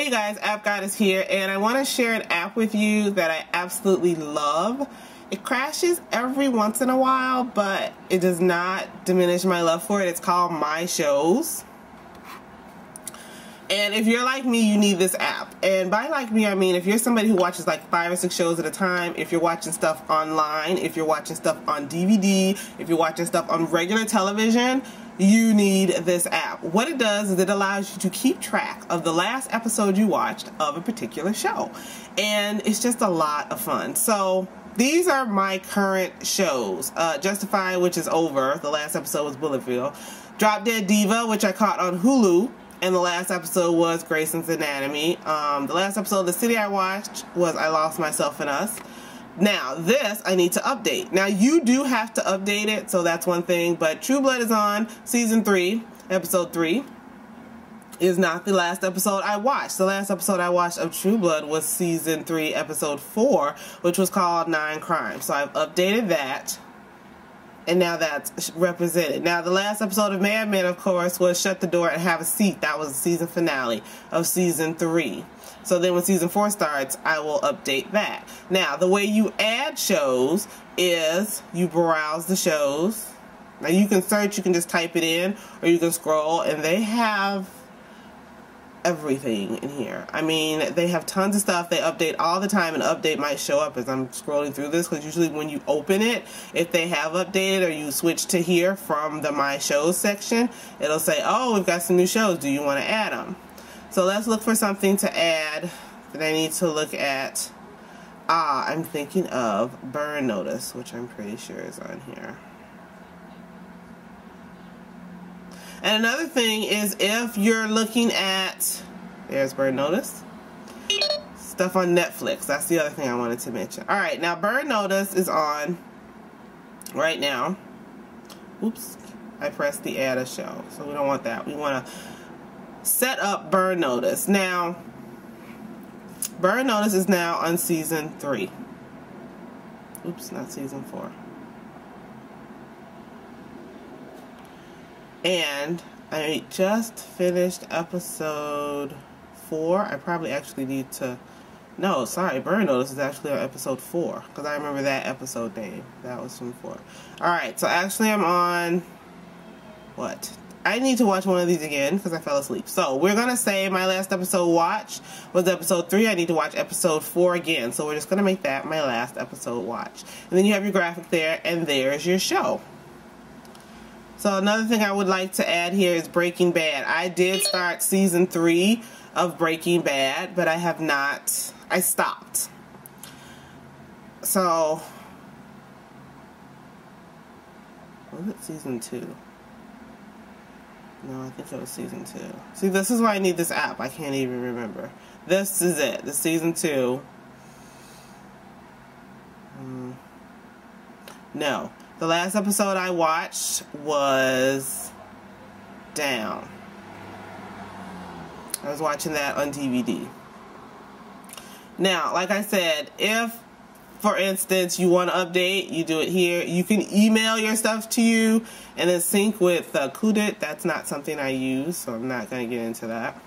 Hey guys, App Goddess here, and I want to share an app with you that I absolutely love. It crashes every once in a while, but it does not diminish my love for it. It's called My Shows. And if you're like me, you need this app. And by like me, I mean if you're somebody who watches like five or six shows at a time, if you're watching stuff online, if you're watching stuff on DVD, if you're watching stuff on regular television, you need this app. What it does is it allows you to keep track of the last episode you watched of a particular show. And it's just a lot of fun. So these are my current shows. Uh, Justified, which is over. The last episode was Bulletville. Drop Dead Diva, which I caught on Hulu and the last episode was Grayson's Anatomy. Um, the last episode The City I watched was I Lost Myself in Us. Now, this I need to update. Now, you do have to update it, so that's one thing, but True Blood is on season 3, episode 3. Is not the last episode I watched. The last episode I watched of True Blood was season 3, episode 4, which was called Nine Crimes. So I've updated that and now that's represented. Now, the last episode of Mad Men, of course, was Shut the Door and Have a Seat. That was the season finale of season three. So then when season four starts, I will update that. Now, the way you add shows is you browse the shows. Now, you can search, you can just type it in, or you can scroll, and they have everything in here. I mean, they have tons of stuff. They update all the time. An update might show up as I'm scrolling through this because usually when you open it, if they have updated or you switch to here from the My Shows section, it'll say, oh, we've got some new shows. Do you want to add them? So let's look for something to add that I need to look at. Ah, I'm thinking of Burn Notice, which I'm pretty sure is on here. And another thing is if you're looking at, there's Burn Notice, stuff on Netflix. That's the other thing I wanted to mention. All right, now Burn Notice is on right now. Oops, I pressed the add a show. So we don't want that. We want to set up Burn Notice. Now, Burn Notice is now on season three. Oops, not season four. And I just finished episode four. I probably actually need to. No, sorry, Burn Notice is actually on episode four because I remember that episode name. That was from four. All right, so actually I'm on what? I need to watch one of these again because I fell asleep. So we're gonna say my last episode watch was episode three. I need to watch episode four again. So we're just gonna make that my last episode watch. And then you have your graphic there, and there's your show. So another thing I would like to add here is Breaking Bad. I did start season three of Breaking Bad, but I have not, I stopped. So, was it season two? No, I think it was season two. See, this is why I need this app. I can't even remember. This is it, the season two. Um, no, the last episode I watched was Down. I was watching that on DVD. Now, like I said, if, for instance, you want to update, you do it here. You can email your stuff to you and then sync with uh, Kudit. That's not something I use, so I'm not going to get into that.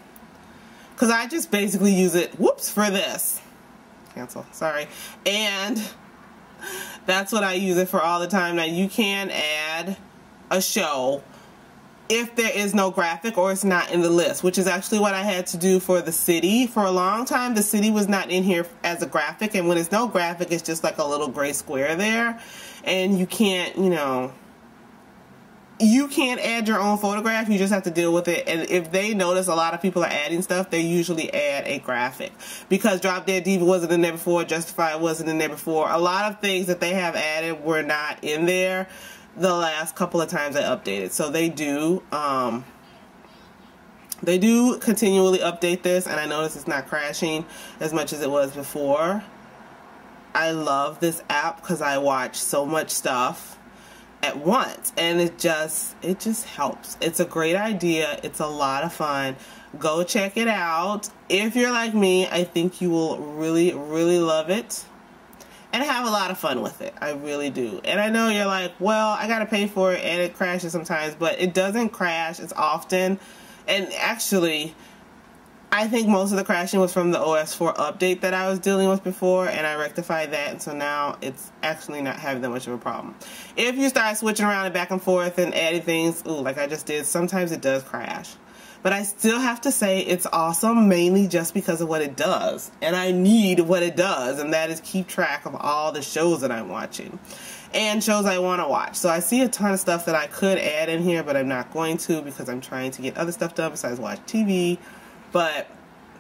Because I just basically use it, whoops, for this. Cancel, sorry. And that's what I use it for all the time. Now you can add a show if there is no graphic or it's not in the list, which is actually what I had to do for the city. For a long time, the city was not in here as a graphic, and when it's no graphic, it's just like a little gray square there, and you can't, you know, you can't add your own photograph. You just have to deal with it. And if they notice a lot of people are adding stuff, they usually add a graphic. Because Drop Dead Diva wasn't in there before, Justified wasn't in there before. A lot of things that they have added were not in there the last couple of times I updated. So they do, um, they do continually update this. And I notice it's not crashing as much as it was before. I love this app because I watch so much stuff at once. And it just it just helps. It's a great idea. It's a lot of fun. Go check it out. If you're like me I think you will really really love it and have a lot of fun with it. I really do. And I know you're like well I gotta pay for it and it crashes sometimes but it doesn't crash it's often. And actually I think most of the crashing was from the OS4 update that I was dealing with before, and I rectified that, and so now it's actually not having that much of a problem. If you start switching around and back and forth and adding things, ooh, like I just did, sometimes it does crash. But I still have to say it's awesome mainly just because of what it does. And I need what it does, and that is keep track of all the shows that I'm watching and shows I want to watch. So I see a ton of stuff that I could add in here, but I'm not going to because I'm trying to get other stuff done besides watch TV but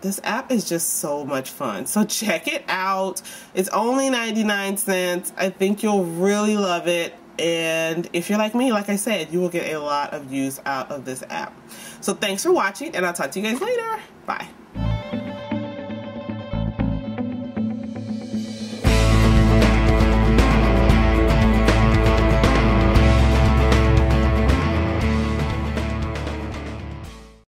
this app is just so much fun. So check it out. It's only 99 cents. I think you'll really love it. And if you're like me, like I said, you will get a lot of use out of this app. So thanks for watching, and I'll talk to you guys later. Bye.